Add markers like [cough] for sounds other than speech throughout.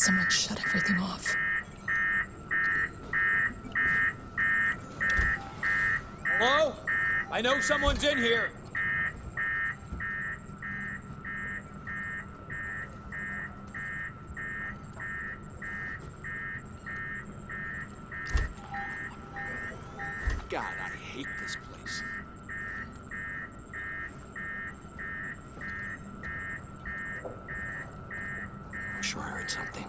Someone shut everything off. Hello? I know someone's in here. God, I hate this place. I'm sure I heard something.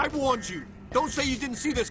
I warned you. Don't say you didn't see this.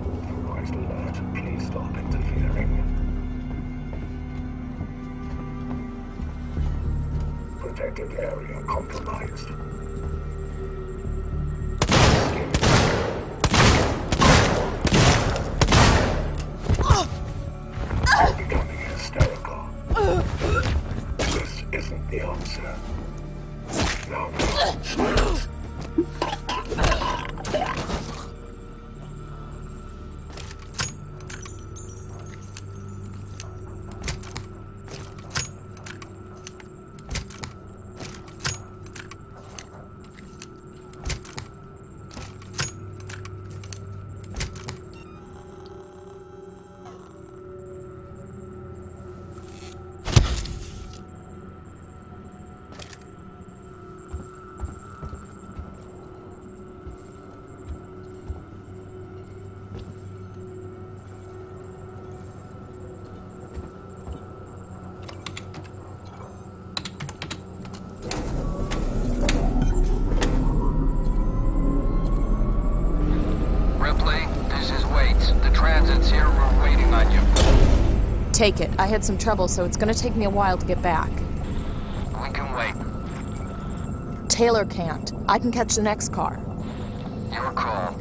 Unauthorized alert. Please stop interfering. Protected area compromised. Take it. I had some trouble, so it's gonna take me a while to get back. We can wait. Taylor can't. I can catch the next car. Your call.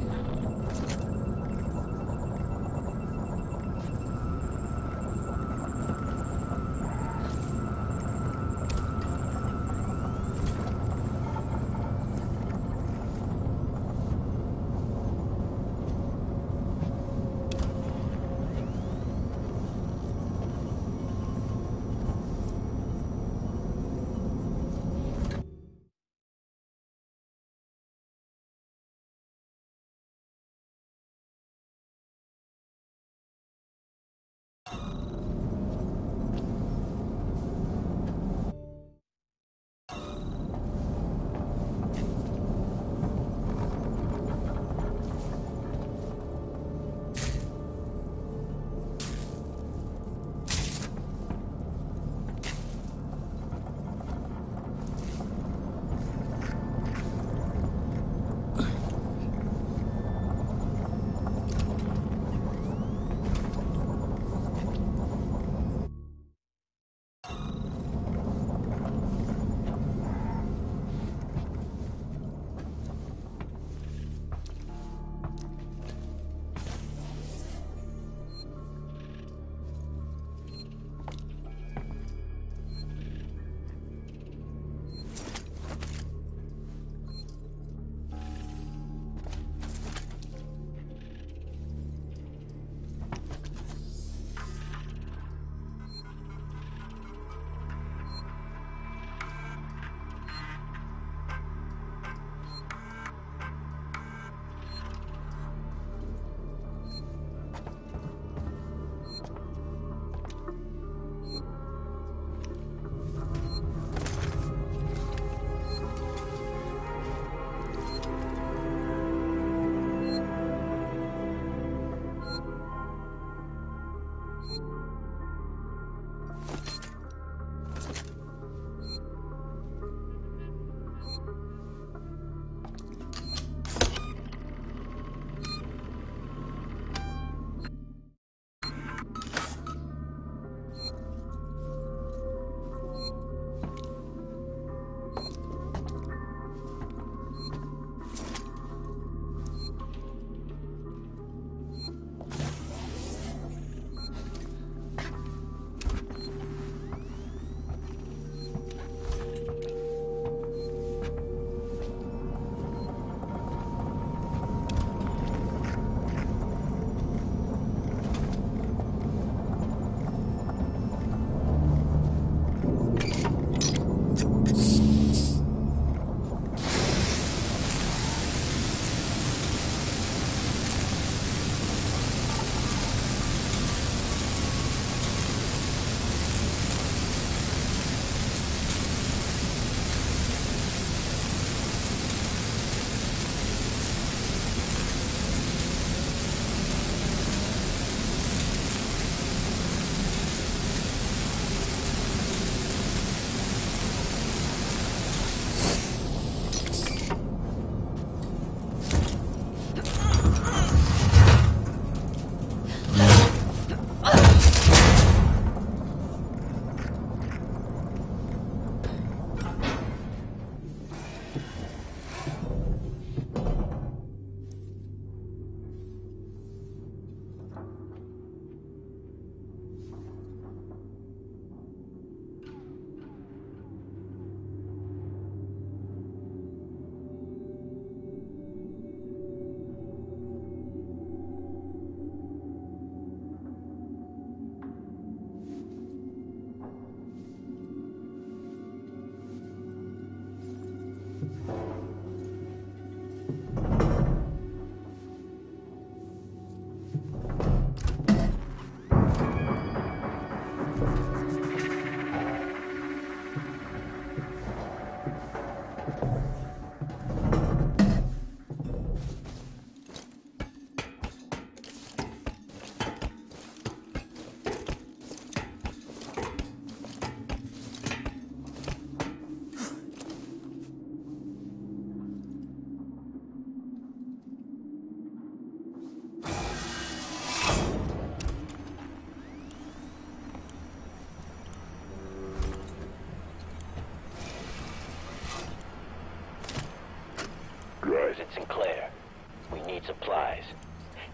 Supplies.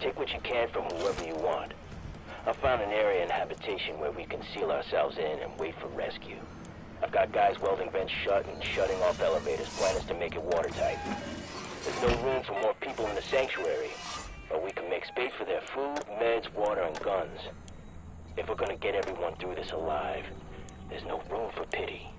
Take what you can from whoever you want. I found an area in habitation where we can seal ourselves in and wait for rescue. I've got guys welding vents shut and shutting off elevators. Plan is to make it watertight. There's no room for more people in the sanctuary, but we can make space for their food, meds, water, and guns. If we're gonna get everyone through this alive, there's no room for pity.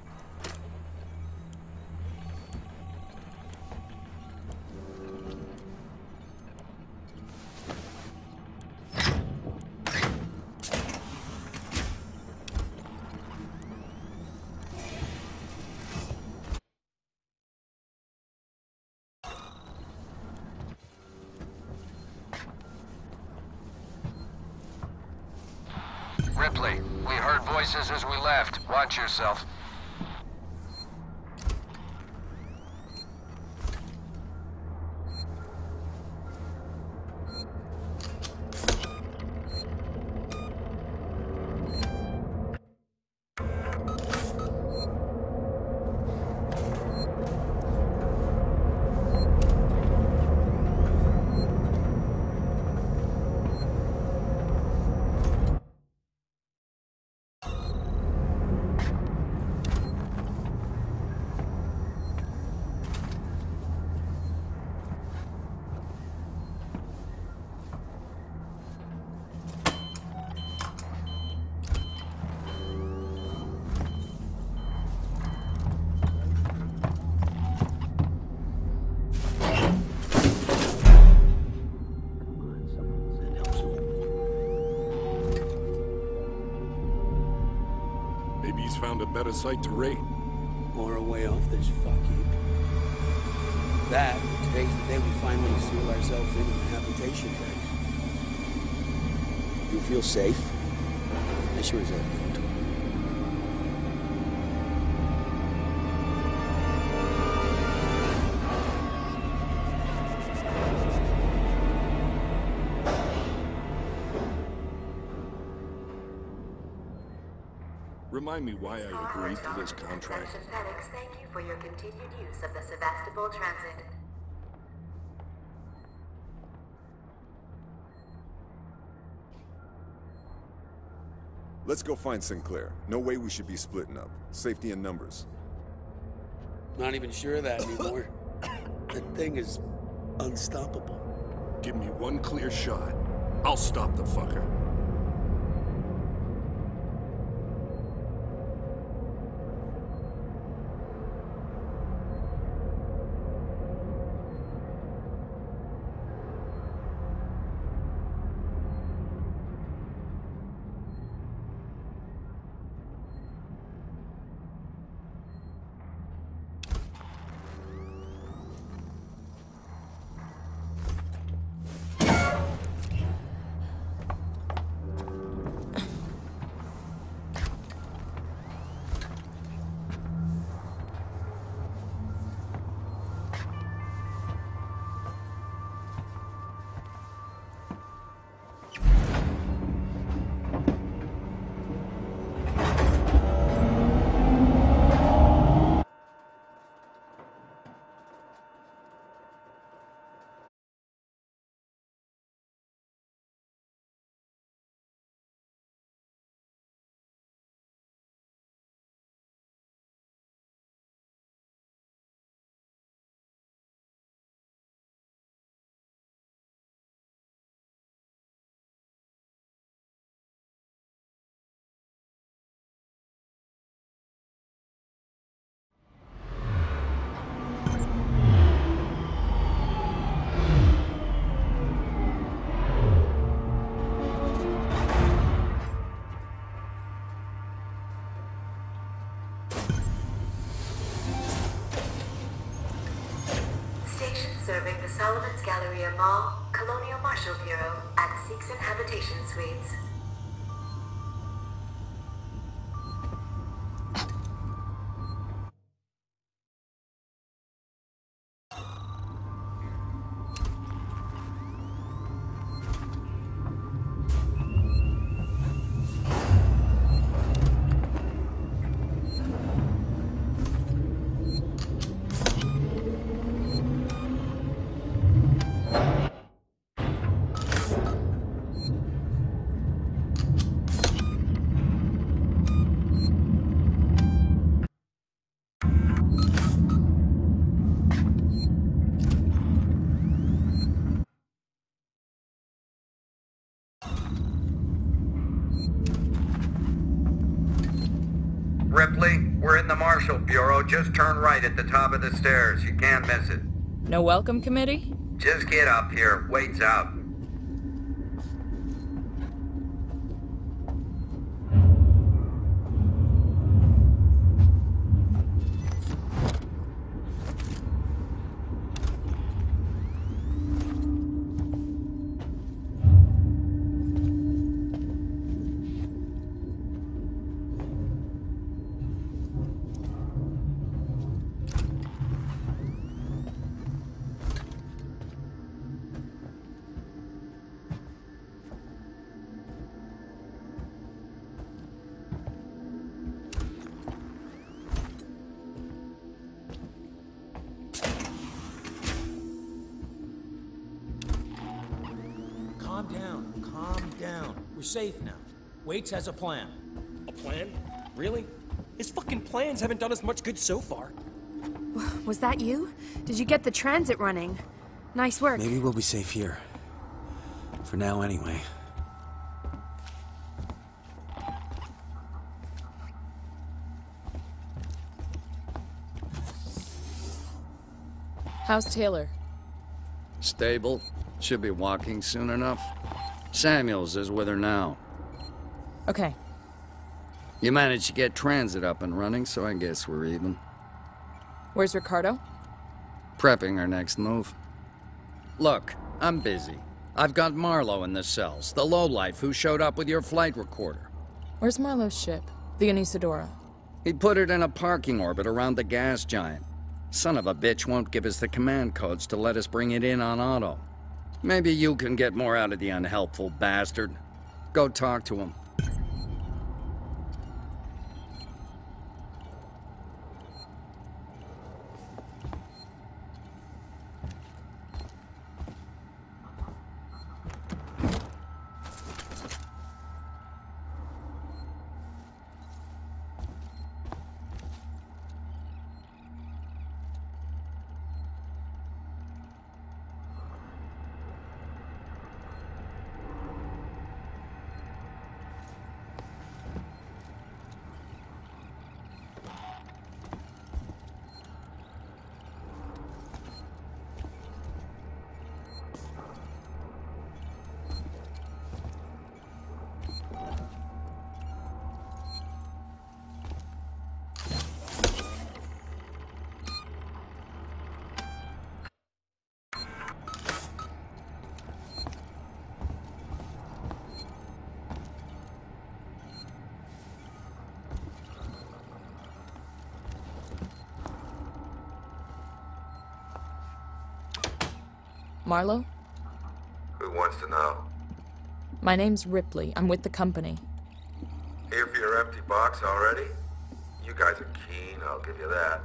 As we left. Watch yourself. Found a better site to raid. Or a way off this fuck heap. That, today's the day we finally seal ourselves into the habitation place. You feel safe? I sure as hell don't. Remind me why I agreed to this contract. Synthetics, thank you for your continued use of the Sevastopol Transit. Let's go find Sinclair. No way we should be splitting up. Safety in numbers. Not even sure of that anymore. [coughs] that thing is unstoppable. Give me one clear shot. I'll stop the fucker. Colonial Marshal Bureau, at Seegson Habitation Suites. Marshal Bureau. Just turn right at the top of the stairs. You can't miss it. No welcome committee? Just get up here. Waits out. Safe now. Waits has a plan. A plan? Really? His fucking plans haven't done us much good so far. [sighs] Was that you? Did you get the transit running? Nice work. Maybe we'll be safe here. For now, anyway. How's Taylor? Stable. Should be walking soon enough. Samuels is with her now. Okay. You managed to get transit up and running, so I guess we're even. Where's Ricardo? Prepping our next move. Look, I'm busy. I've got Marlow in the cells, the lowlife who showed up with your flight recorder. Where's Marlow's ship? The Anesidora. He put it in a parking orbit around the gas giant. Son of a bitch won't give us the command codes to let us bring it in on auto. Maybe you can get more out of the unhelpful bastard. Go talk to him. Marlow? Who wants to know? My name's Ripley. I'm with the company. Here for your empty box already? You guys are keen, I'll give you that.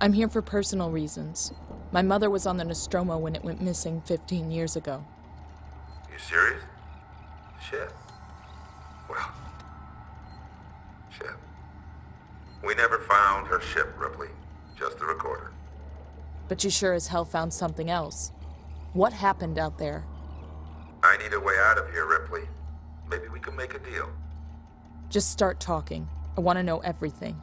I'm here for personal reasons. My mother was on the Nostromo when it went missing 15 years ago. You serious? Shit. Well. Shit. We never found her ship, Ripley. Just the recorder. But you sure as hell found something else. What happened out there? I need a way out of here, Ripley. Maybe we can make a deal. Just start talking. I want to know everything.